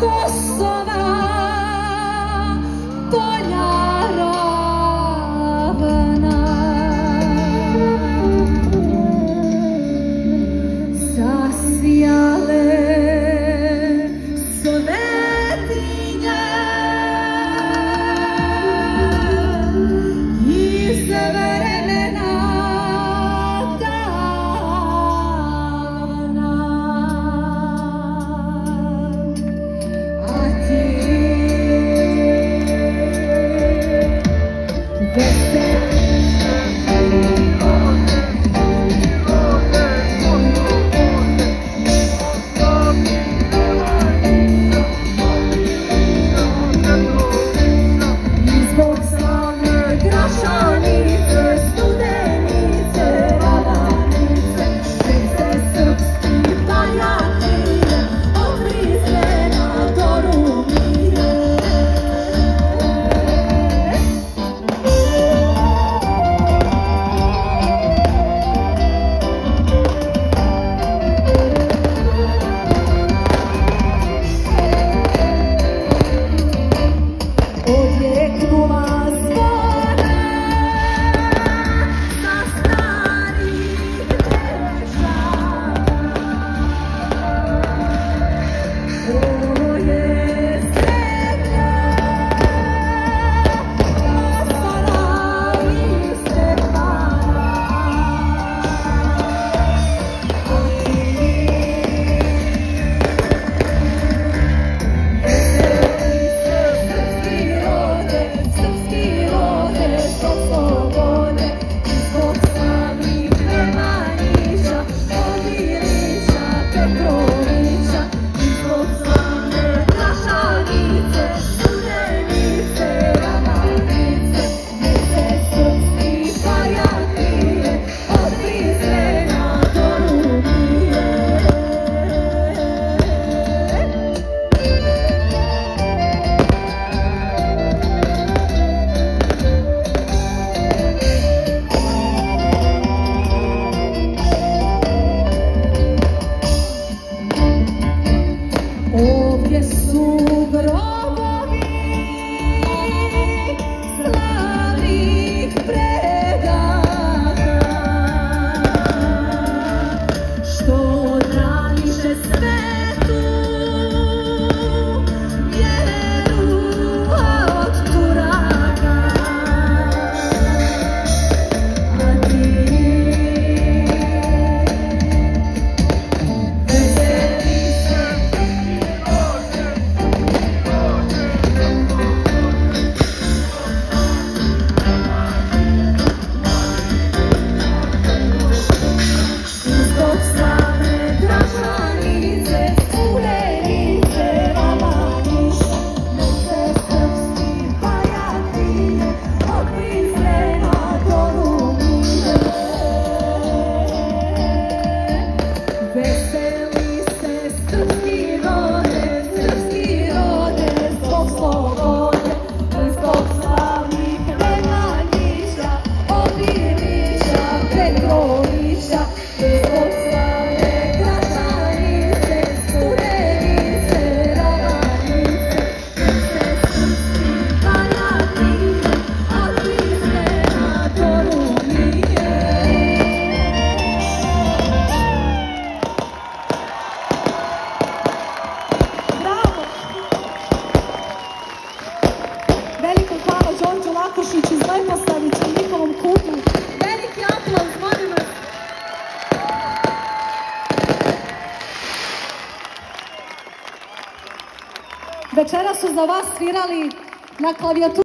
Costa. Yeah. Oh, a Markušić iz Lepostavića u njihovom kutu. Veliki aplauz, molim vas. Večera su za vas svirali na klavijaturu.